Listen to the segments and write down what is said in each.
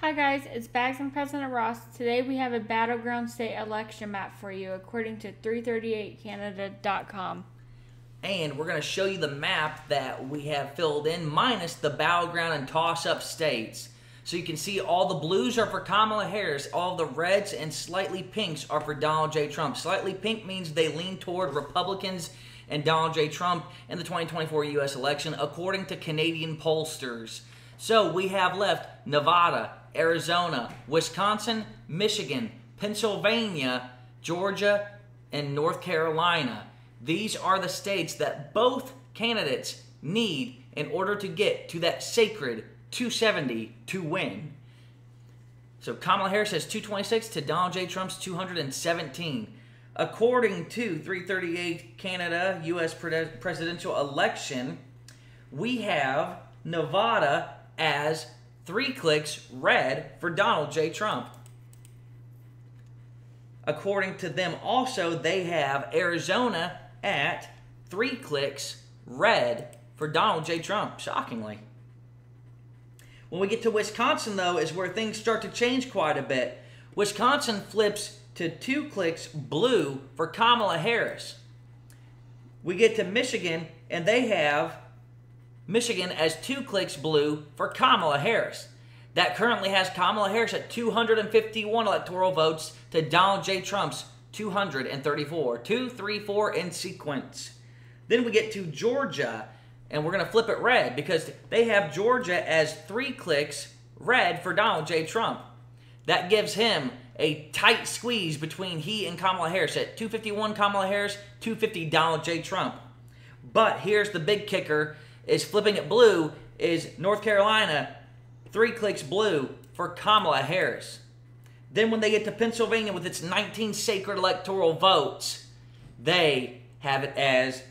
Hi guys, it's Bagz and President Ross. Today we have a battleground state election map for you according to 338canada.com. And we're going to show you the map that we have filled in minus the battleground and toss-up states. So you can see all the blues are for Kamala Harris, all the reds and slightly pinks are for Donald J. Trump. Slightly pink means they lean toward Republicans and Donald J. Trump in the 2024 U.S. election, according to Canadian pollsters. So we have left Nevada, Arizona, Wisconsin, Michigan, Pennsylvania, Georgia, and North Carolina. These are the states that both candidates need in order to get to that sacred 270 to win. So Kamala Harris has 226 to Donald J. Trump's 217. According to 338 Canada U.S. presidential election, we have Nevada as three clicks red for Donald J. Trump. According to them, also, they have Arizona at three clicks red for Donald J. Trump, shockingly. When we get to Wisconsin, though, is where things start to change quite a bit. Wisconsin flips to two clicks blue for Kamala Harris. We get to Michigan, and they have Michigan as two clicks blue for Kamala Harris. That currently has Kamala Harris at 251 electoral votes to Donald J. Trump's 234. 234 in sequence. Then we get to Georgia, and we're going to flip it red because they have Georgia as three clicks red for Donald J. Trump. That gives him a tight squeeze between he and Kamala Harris at 251 Kamala Harris, 250 Donald J. Trump. But here's the big kicker is flipping it blue is North Carolina, three clicks blue for Kamala Harris. Then when they get to Pennsylvania with its 19 sacred electoral votes, they have it as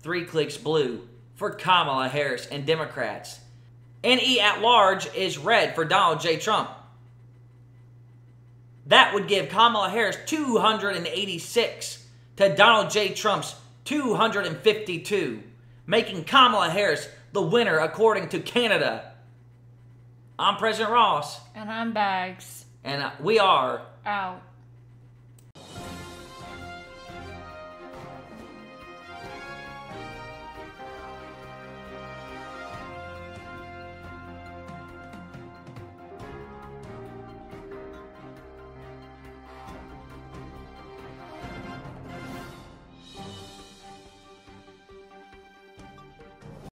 three clicks blue for Kamala Harris and Democrats. NE at large is red for Donald J. Trump. That would give Kamala Harris 286 to Donald J. Trump's 252 making Kamala Harris the winner according to Canada. I'm President Ross. And I'm Bagz. And we are out.